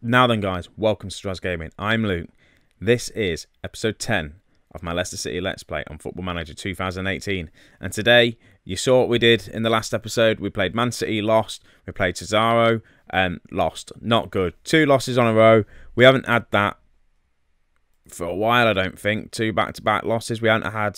Now then, guys, welcome to Strasz Gaming. I'm Luke. This is episode 10 of my Leicester City Let's Play on Football Manager 2018. And today, you saw what we did in the last episode. We played Man City, lost. We played Cesaro, and lost. Not good. Two losses on a row. We haven't had that for a while, I don't think. Two back-to-back losses. We haven't had,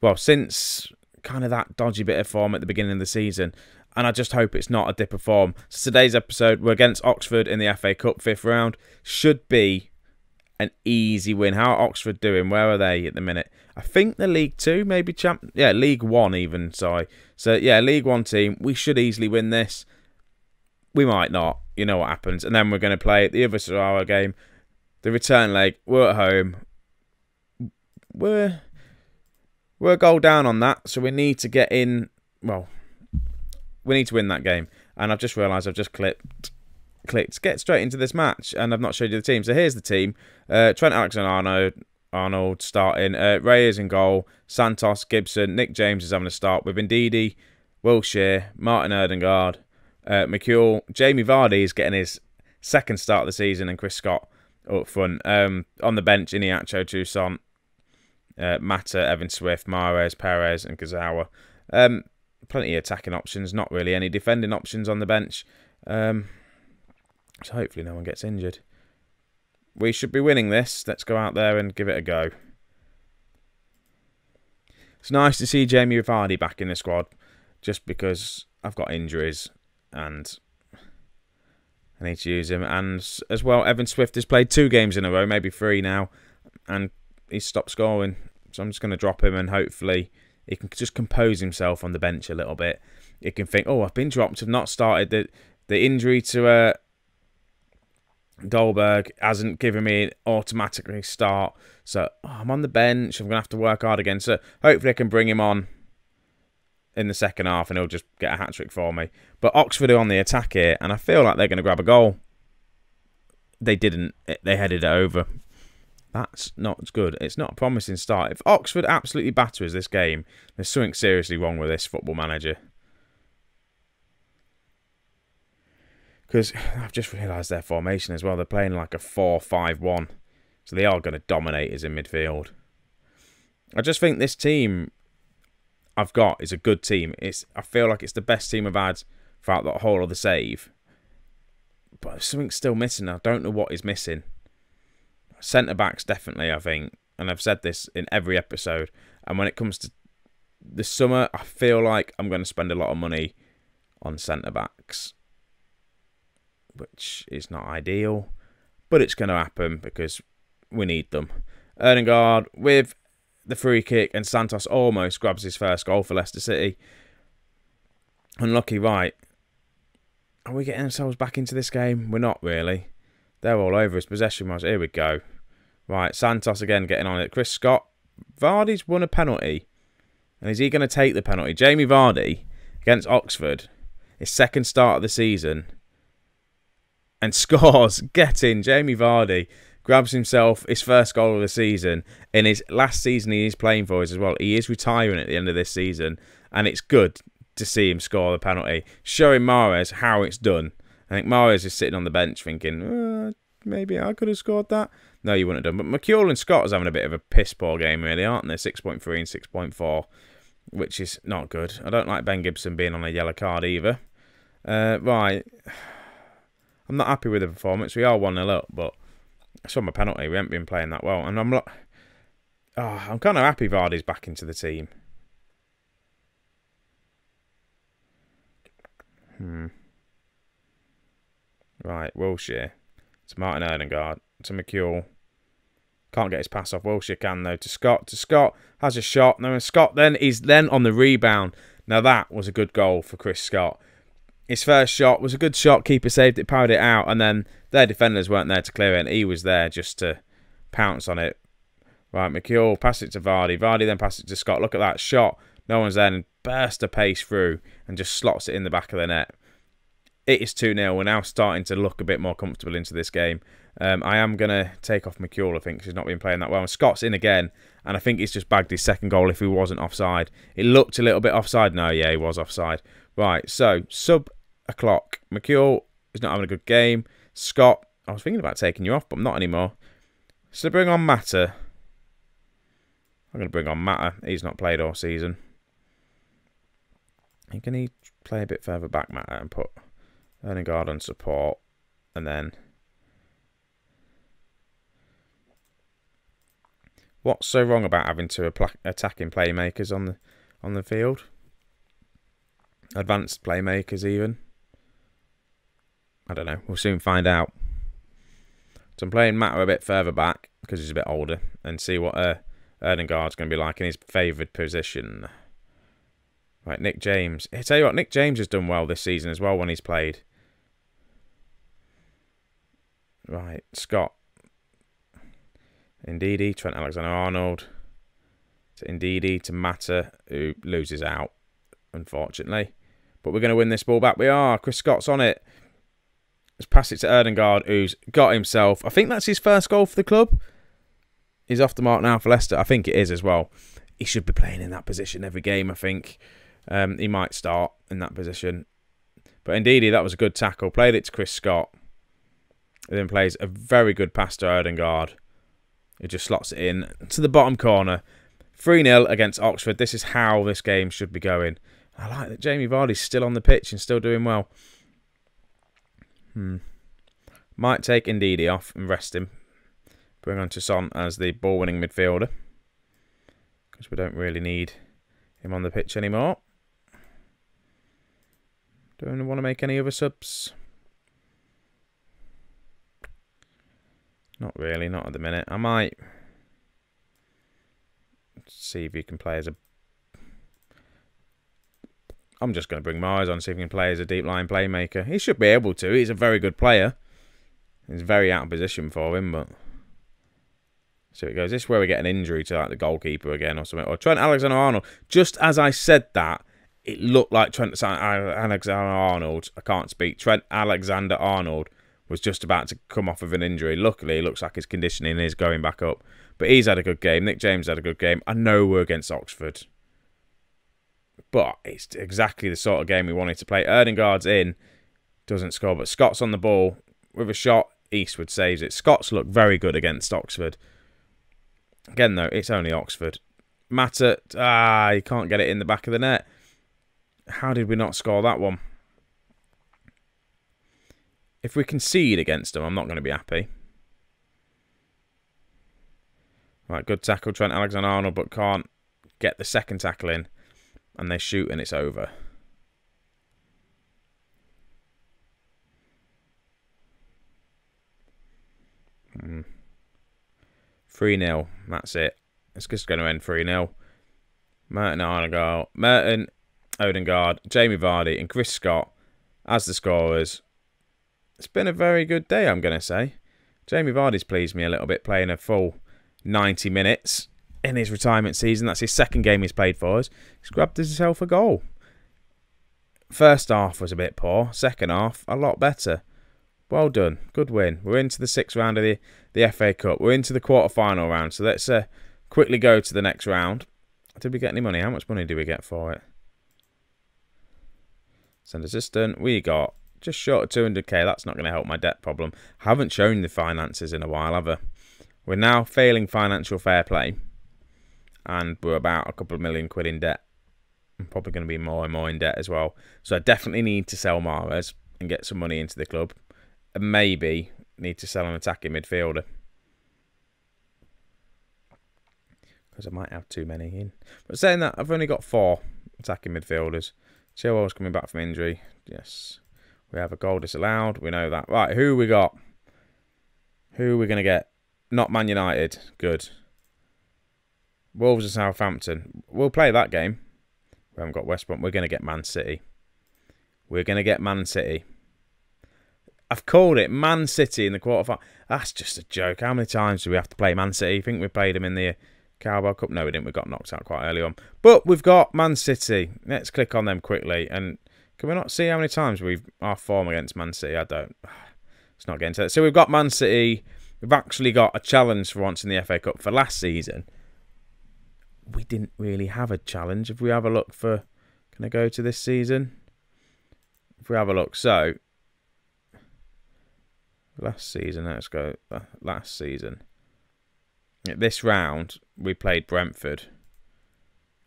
well, since kind of that dodgy bit of form at the beginning of the season and I just hope it's not a dip of form. So today's episode, we're against Oxford in the FA Cup fifth round. Should be an easy win. How are Oxford doing? Where are they at the minute? I think they're League Two, maybe champ. Yeah, League One even. Sorry. So yeah, League One team. We should easily win this. We might not. You know what happens. And then we're going to play the other Sahara game, the return leg. We're at home. We're we're a goal down on that, so we need to get in. Well, we need to win that game. And I've just realised I've just clicked clicked get straight into this match, and I've not showed you the team. So here's the team: uh, Trent Alexander-Arnold, Arnold starting, uh, Reyes in goal, Santos, Gibson, Nick James is having a start with Ndidi, Wilshere, Martin Odegaard, uh, McCule, Jamie Vardy is getting his second start of the season, and Chris Scott up front. Um, on the bench, Iheanacho, Toussaint, uh, Mata, Evan Swift, Mahrez, Perez, and Kurzawa. Um, plenty of attacking options, not really any defending options on the bench. Um, so hopefully no one gets injured. We should be winning this. Let's go out there and give it a go. It's nice to see Jamie Vardy back in the squad, just because I've got injuries and I need to use him. And as well, Evan Swift has played two games in a row, maybe three now, and he's stopped scoring. So I'm just going to drop him and hopefully he can just compose himself on the bench a little bit. He can think, oh, I've been dropped, I've not started. The the injury to uh, Dolberg hasn't given me an automatically start. So oh, I'm on the bench. I'm going to have to work hard again. So hopefully I can bring him on in the second half and he'll just get a hat trick for me. But Oxford are on the attack here and I feel like they're going to grab a goal. They didn't. They headed it over. That's not good. It's not a promising start. If Oxford absolutely batters this game, there's something seriously wrong with this football manager. Because I've just realised their formation as well. They're playing like a 4-5-1. So they are going to dominate us in midfield. I just think this team I've got is a good team. It's I feel like it's the best team I've had throughout the whole of the save. But something's still missing. I don't know what is missing. Centre backs, definitely, I think. And I've said this in every episode. And when it comes to the summer, I feel like I'm going to spend a lot of money on centre backs, which is not ideal. But it's going to happen because we need them. Odegaard with the free kick, and Santos almost grabs his first goal for Leicester City. Unlucky, right? Are we getting ourselves back into this game? We're not really. They're all over us. Possession wise. Here we go. Right, Santos again getting on it. Chris Scott. Vardy's won a penalty. And is he going to take the penalty? Jamie Vardy against Oxford. His second start of the season. And scores. Get in. Jamie Vardy grabs himself his first goal of the season. In his last season he is playing for us as well. He is retiring at the end of this season. And it's good to see him score the penalty. Showing Mahrez how it's done. I think Mahrez is sitting on the bench thinking, uh, maybe I could have scored that. No, you wouldn't have done. But McCule and Scott is having a bit of a piss poor game, really, aren't they? 6.3 and 6.4, which is not good. I don't like Ben Gibson being on a yellow card either. Uh, right. I'm not happy with the performance. We are 1 0 up, but I saw my penalty. We haven't been playing that well. And I'm not. Oh, I'm kind of happy Vardy's back into the team. Hmm. Right, Wilshere. To Martin Odegaard. To McCule. Can't get his pass off. Wilshere can, though. To Scott. To Scott. Has a shot. No, and Scott then is then on the rebound. Now, that was a good goal for Chris Scott. His first shot was a good shot. Keeper saved it, powered it out. And then their defenders weren't there to clear it. And he was there just to pounce on it. Right, McCule. Pass it to Vardy. Vardy then pass it to Scott. Look at that shot. No one's there. And burst a pace through and just slots it in the back of the net it is 2 0. We're now starting to look a bit more comfortable into this game. Um, I am going to take off McCule, I think, because he's not been playing that well. And Scott's in again, and I think he's just bagged his second goal if he wasn't offside. It looked a little bit offside. No, yeah, he was offside. Right, so sub o'clock. McCule is not having a good game. Scott I was thinking about taking you off, but I'm not anymore. So bring on Mata. I'm going to bring on Mata. He's not played all season. Can he play a bit further back, Mata, and put Odegaard on support, and then what's so wrong about having two attacking playmakers on the on the field? Advanced playmakers, even. I don't know. We'll soon find out. So I'm playing Mata a bit further back because he's a bit older and see what uh, Odegaard's going to be like in his favoured position. Right, Nick James. I tell you what, Nick James has done well this season as well when he's played. Right, Scott. Ndidi, Trent Alexander-Arnold. To Ndidi, to Mata, who loses out, unfortunately. But we're going to win this ball back. We are. Chris Scott's on it. Let's pass it to Odegaard, who's got himself. I think that's his first goal for the club. He's off the mark now for Leicester. I think it is as well. He should be playing in that position every game, I think. Um, he might start in that position. But Ndidi, that was a good tackle. Played it to Chris Scott. And then plays a very good pass to Odegaard. It just slots it in to the bottom corner. 3 0 against Oxford. This is how this game should be going. I like that Jamie Vardy's still on the pitch and still doing well. Hmm. Might take Ndidi off and rest him. Bring on Toussaint as the ball winning midfielder. Because we don't really need him on the pitch anymore. Don't want to make any other subs. Not really, not at the minute. I might see if he can play as a I'm just going to bring Mahrez on, see if he can play as a deep line playmaker. He should be able to. He's a very good player. He's very out of position for him, but... So it goes. This is where we get an injury to like the goalkeeper again or something. Or Trent Alexander-Arnold. Just as I said that, it looked like Trent Alexander-Arnold. I can't speak. Trent Alexander-Arnold was just about to come off of an injury. Luckily, looks like his conditioning is going back up. But he's had a good game. Nick James had a good game. I know we're against Oxford. But it's exactly the sort of game we wanted to play. Odegaard's in, doesn't score, but Scott's on the ball with a shot. Eastwood saves it. Scott's looked very good against Oxford. Again, though, it's only Oxford. Mata, ah, he can't get it in the back of the net. How did we not score that one? If we concede against them, I'm not going to be happy. Right, good tackle, Trent Alexander-Arnold, but can't get the second tackle in and they shoot and it's over. Hmm. 3 0. That's it. It's just going to end 3 0. Merton Arnegaard, Merton Odegaard, Jamie Vardy, and Chris Scott as the scorers. It's been a very good day, I'm going to say. Jamie Vardy's pleased me a little bit playing a full 90 minutes in his retirement season. That's his second game he's played for us. He's grabbed himself a goal. First half was a bit poor. Second half, a lot better. Well done. Good win. We're into the sixth round of the, the FA Cup. We're into the quarter final round. So let's uh, quickly go to the next round. Did we get any money? How much money did we get for it? Send assistant. We got just short of 200k. That's not going to help my debt problem. Haven't shown the finances in a while, have I? We're now failing financial fair play and we're about a couple of million quid in debt. I'm probably going to be more and more in debt as well. So I definitely need to sell Mahrez and get some money into the club. And maybe need to sell an attacking midfielder. Because I might have too many in. But saying that, I've only got four attacking midfielders. Chilwell's coming back from injury. Yes. We have a goal disallowed. We know that. Right, who we got? Who are we going to get? Not Man United. Good. Wolves and Southampton. We'll play that game. We haven't got West Brom. We're going to get Man City. We're going to get Man City. I've called it Man City in the quarterfinal. That's just a joke. How many times do we have to play Man City? I think we played them in the Carabao Cup. No, we didn't. We got knocked out quite early on. But we've got Man City. Let's click on them quickly. And can we not see how many times we've our form against Man City? I don't. It's not getting to that. So we've got Man City. We've actually got a challenge for once in the FA Cup for last season we didn't really have a challenge. If we have a look for, can I go to this season? If we have a look, so last season. Let's go. Uh, last season. This round we played Brentford,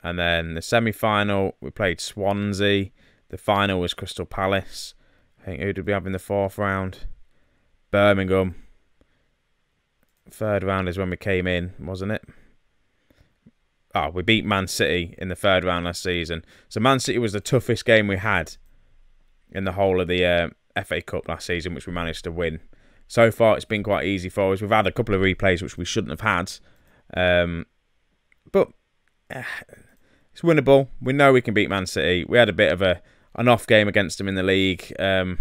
and then the semi-final we played Swansea. The final was Crystal Palace. I think who did we have in the fourth round? Birmingham. Third round is when we came in, wasn't it? Oh, we beat Man City in the third round last season. So Man City was the toughest game we had in the whole of the uh, FA Cup last season, which we managed to win. So far, it's been quite easy for us. We've had a couple of replays which we shouldn't have had, um, but uh, it's winnable. We know we can beat Man City. We had a bit of a an off game against them in the league, um,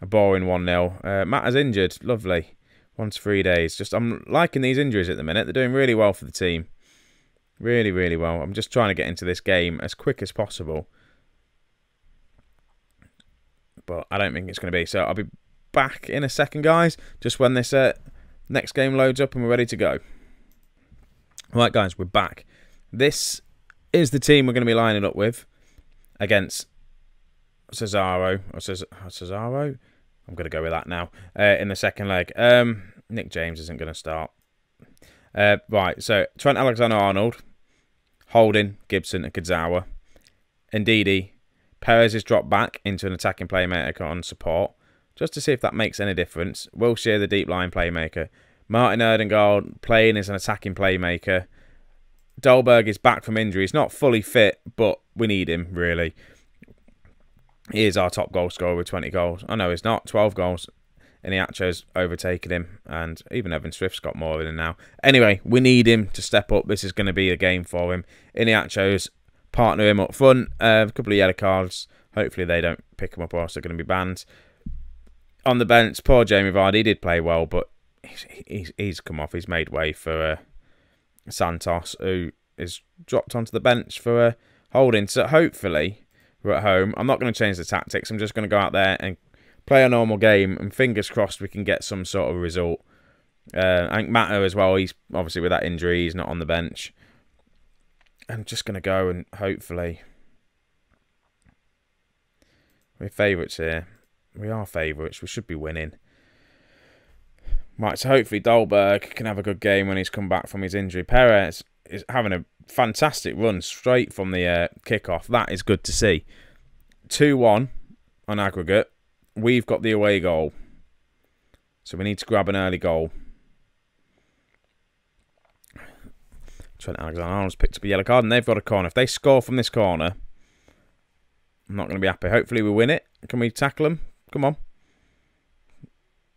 a boring one 0 uh, Matt is injured. Lovely, one to three days. Just I'm liking these injuries at the minute. They're doing really well for the team, really, really well. I'm just trying to get into this game as quick as possible but I don't think it's going to be. So I'll be back in a second, guys, just when this uh, next game loads up and we're ready to go. Right, guys, we're back. This is the team we're going to be lining up with against Cesaro. Or Cesaro? I'm going to go with that now uh, in the second leg. Um, Nick James isn't going to start. Uh, right, so Trent Alexander-Arnold, Holding, Gibson and Kurzawa. Ndidi, Perez is dropped back into an attacking playmaker on support just to see if that makes any difference. Wilshere, the deep line playmaker. Martin Odegaard playing as an attacking playmaker. Dolberg is back from injury. He's not fully fit, but we need him, really. He is our top goal scorer with 20 goals. I oh, know he's not. 12 goals. And Iheanacho's overtaken him, and even Evan Swift's got more of him now. Anyway, we need him to step up. This is going to be a game for him. Iheanacho's partner him up front. Uh, a couple of yellow cards. Hopefully they don't pick him up or else they're going to be banned on the bench, poor Jamie Vardy did play well, but he's he's, he's come off. He's made way for uh, Santos, who is dropped onto the bench for uh, holding. So hopefully we're at home. I'm not going to change the tactics. I'm just going to go out there and play a normal game, and fingers crossed we can get some sort of result. Uh, I think Mata as well. He's obviously with that injury, he's not on the bench. I'm just going to go and hopefully we're favourites here. We are favourites. We should be winning. Right, so hopefully Dolberg can have a good game when he's come back from his injury. Perez is having a fantastic run straight from the uh, kickoff. That is good to see. 2 1 on aggregate. We've got the away goal. So we need to grab an early goal. Trent Alexander-Arnold's picked up a yellow card and they've got a corner. If they score from this corner, I'm not going to be happy. Hopefully we win it. Can we tackle them? Come on.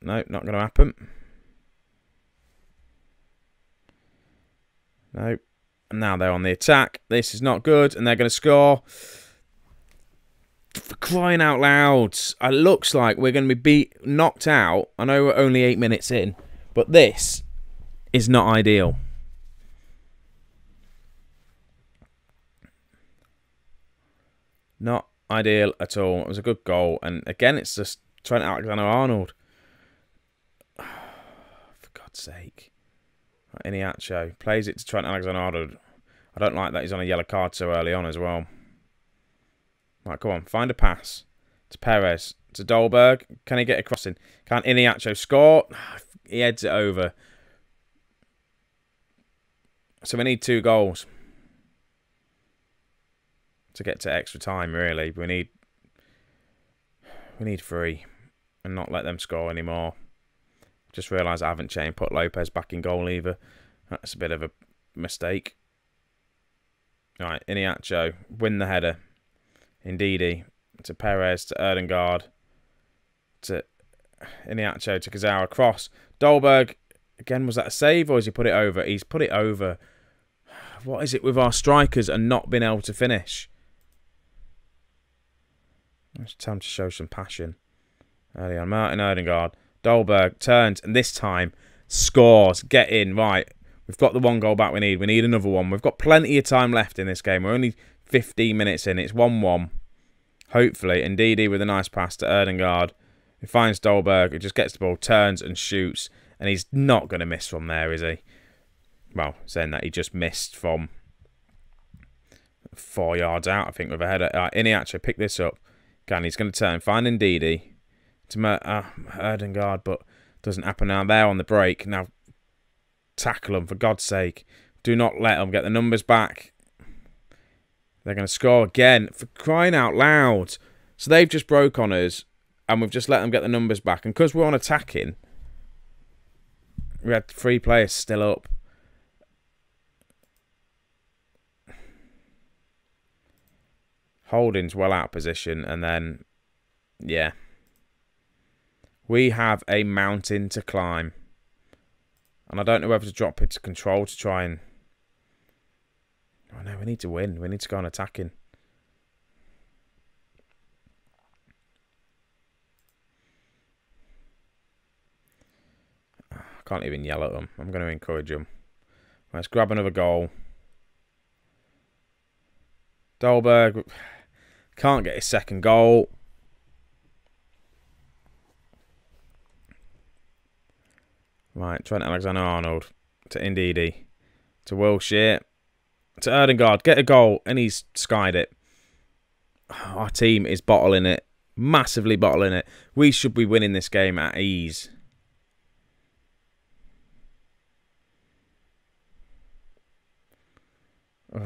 No, not going to happen. No. And now they're on the attack. This is not good, and they're going to score. For crying out loud. It looks like we're going to be beat, knocked out. I know we're only eight minutes in, but this is not ideal. Not ideal at all. It was a good goal, and again, it's just Trent Alexander-Arnold. For God's sake, Iheanacho plays it to Trent Alexander-Arnold. I don't like that he's on a yellow card so early on as well. Right, come on, find a pass to Perez to Dolberg. Can he get a crossing? Can Iheanacho score? He heads it over. So we need two goals to get to extra time. Really, we need we need three, and not let them score anymore. Just realised I haven't changed. Put Lopez back in goal either. That's a bit of a mistake. All right, Iheanacho win the header. Ndidi to Perez to Odegaard to Iheanacho to Kurzawa cross. Dolberg again was that a save or has he put it over? He's put it over. What is it with our strikers and not being able to finish? It's time to show some passion. Early on, Martin Odegaard. Dolberg turns, and this time scores. Get in. Right. We've got the one goal back we need. We need another one. We've got plenty of time left in this game. We're only 15 minutes in. It's 1-1. Hopefully. Ndidi with a nice pass to Odegaard. He finds Dolberg. He just gets the ball, turns and shoots. And he's not going to miss from there, is he? Well, saying that he just missed from four yards out, I think, with a header. Uh, Iheanacho, pick this up. Can he's going to turn, find Ndidi to uh, Odegaard, but Doesn't happen now. They're on the break. Now tackle them, for God's sake. Do not let them get the numbers back. They're going to score again. For crying out loud. So they've just broke on us, and we've just let them get the numbers back. And because we're on attacking, we had three players still up. Holding's well out of position, and then, yeah. We have a mountain to climb. And I don't know whether to drop it to control to try and... Oh no, we need to win. We need to go on attacking. Ah, I can't even yell at them. I'm going to encourage them. Let's grab another goal. Dolberg can't get his second goal. Right, Trent Alexander-Arnold to Ndidi to Wilshere to Odegaard. Get a goal, and he's skied it. Our team is bottling it, massively bottling it. We should be winning this game at ease.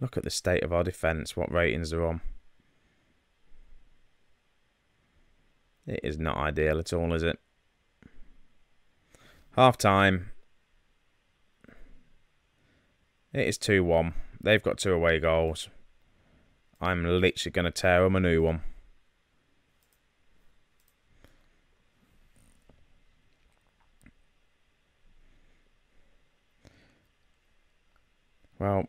Look at the state of our defence, what ratings are on. It is not ideal at all, is it? Half time. It is 2 1. They've got two away goals. I'm literally going to tear them a new one. Well,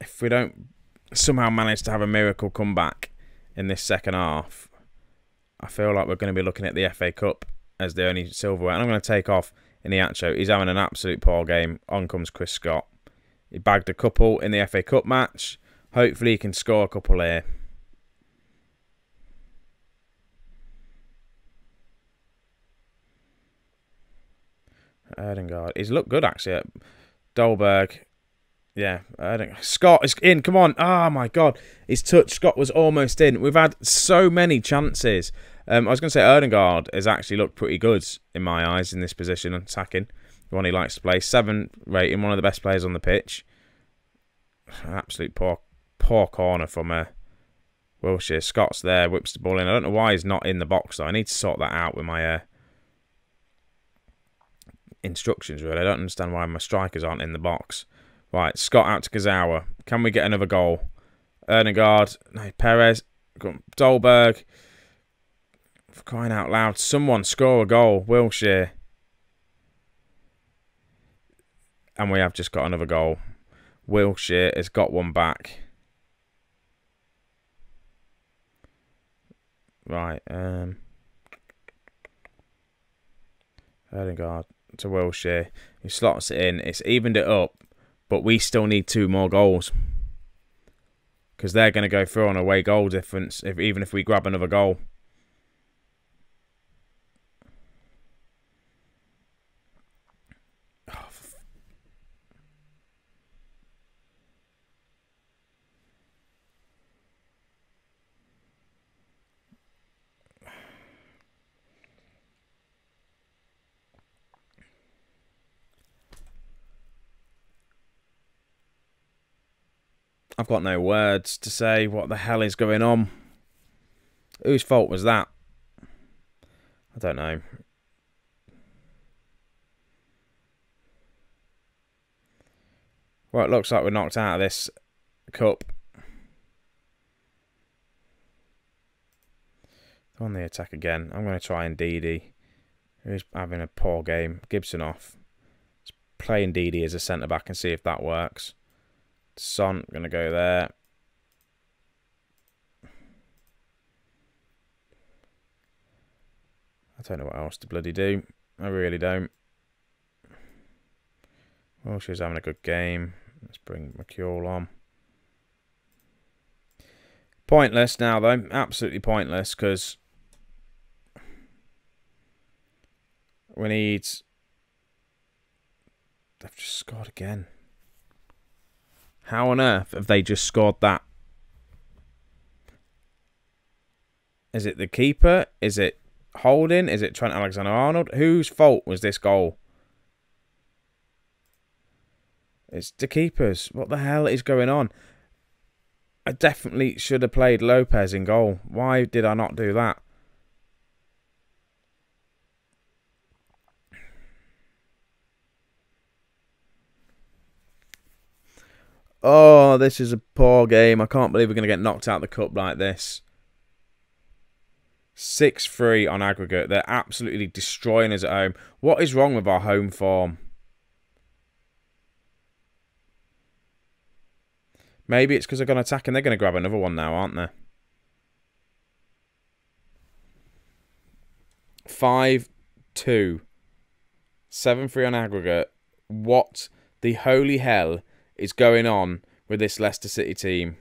if we don't somehow manage to have a miracle comeback in this second half, I feel like we're going to be looking at the FA Cup as the only silverware. And I'm going to take off Iheanacho. He's having an absolute poor game. On comes Chris Scott. He bagged a couple in the FA Cup match. Hopefully he can score a couple here. Odegaard. He's looked good actually. Dolberg yeah, I. Scott is in. Come on! Oh my God, his touch. Scott was almost in. We've had so many chances. Um, I was going to say Odegaard has actually looked pretty good in my eyes in this position, attacking. The one he likes to play. Seven rating, one of the best players on the pitch. Absolute poor, poor corner from uh, Wilshere. Scott's there, whips the ball in. I don't know why he's not in the box though. I need to sort that out with my uh, instructions. Really, I don't understand why my strikers aren't in the box. Right, Scott out to Kurzawa. Can we get another goal? Odegaard, no, Perez, Dolberg. For crying out loud, someone score a goal. Wilshere. And we have just got another goal. Wilshere has got one back. Right, um... Odegaard to Wilshere. He slots it in. It's evened it up. But we still need two more goals. Because they're going to go through on away goal difference, if, even if we grab another goal. I've got no words to say what the hell is going on. Whose fault was that? I don't know. Well, it looks like we're knocked out of this cup. On the attack again. I'm going to try Ndidi, who's having a poor game. Gibson off. Let's play Ndidi as a centre back and see if that works. Son, going to go there. I don't know what else to bloody do. I really don't. Well, she's having a good game. Let's bring McCure on. Pointless now, though. Absolutely pointless, because we need... They've just scored again. How on earth have they just scored that? Is it the keeper? Is it Holding? Is it Trent Alexander Arnold? Whose fault was this goal? It's the keepers. What the hell is going on? I definitely should have played Lopez in goal. Why did I not do that? Oh, this is a poor game. I can't believe we're going to get knocked out the cup like this. 6 3 on aggregate. They're absolutely destroying us at home. What is wrong with our home form? Maybe it's because they're going to attack and they're going to grab another one now, aren't they? 5 2. 7 3 on aggregate. What the holy hell is going on with this Leicester City team?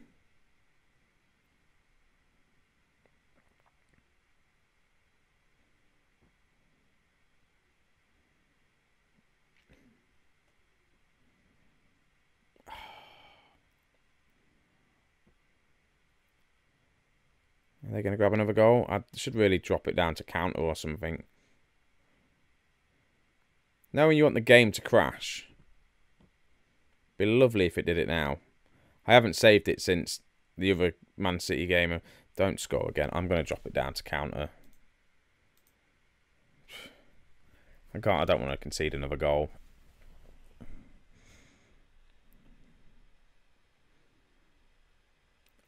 Are they going to grab another goal? I should really drop it down to counter or something. Knowing you want the game to crash. Be lovely if it did it now. I haven't saved it since the other Man City game. Don't score again. I'm going to drop it down to counter. I can't. I don't want to concede another goal.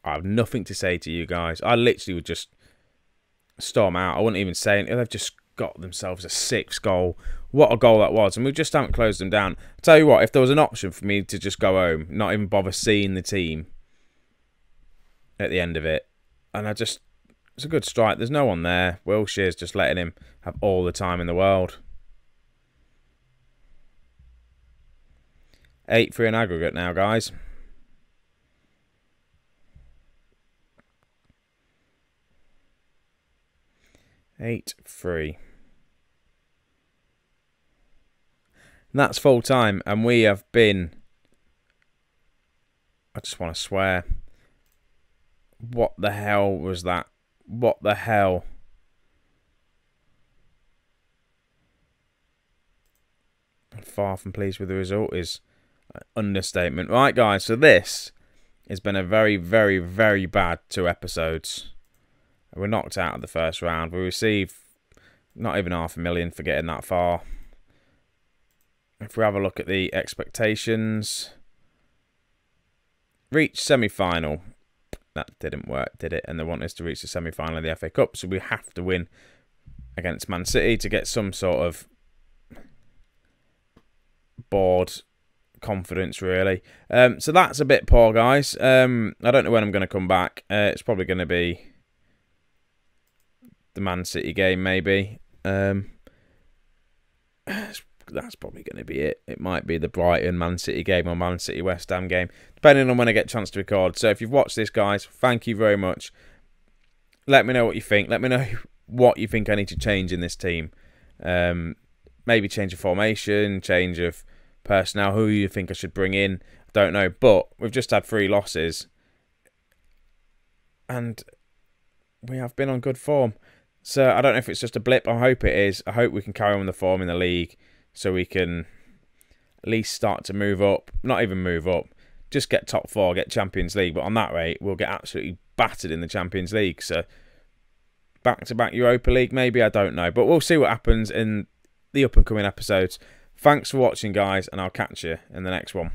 I have nothing to say to you guys. I literally would just storm out. I wouldn't even say anything. They've just got themselves a six goal. What a goal that was. And we just haven't closed them down. I'll tell you what, if there was an option for me to just go home, not even bother seeing the team at the end of it, and I just, it's a good strike. There's no one there. Wilshere's just letting him have all the time in the world. 8 3 in aggregate now, guys. Eight three. And that's full time, and we have been. I just want to swear. What the hell was that? What the hell? Far from pleased with the result is understatement. Right, guys, so this has been a very, very, very bad two episodes. We're knocked out of the first round. We received not even half a million for getting that far. If we have a look at the expectations, reach semi-final. That didn't work, did it? And they want us to reach the semi-final of the FA Cup, so we have to win against Man City to get some sort of board confidence, really. Um, so that's a bit poor, guys. Um, I don't know when I'm going to come back. Uh, it's probably going to be the Man City game, maybe. Um, that's probably going to be it. It might be the Brighton Man City game or Man City West Ham game, depending on when I get a chance to record. So if you've watched this, guys, thank you very much. Let me know what you think. Let me know what you think I need to change in this team. Um, maybe change of formation, change of personnel, who you think I should bring in. I don't know, but we've just had three losses, and we have been on good form. So I don't know if it's just a blip. I hope it is. I hope we can carry on the form in the league so we can at least start to move up. Not even move up. Just get top four, get Champions League. But on that rate, we'll get absolutely battered in the Champions League. So back to back Europa League, maybe. I don't know. But we'll see what happens in the up and coming episodes. Thanks for watching, guys, and I'll catch you in the next one.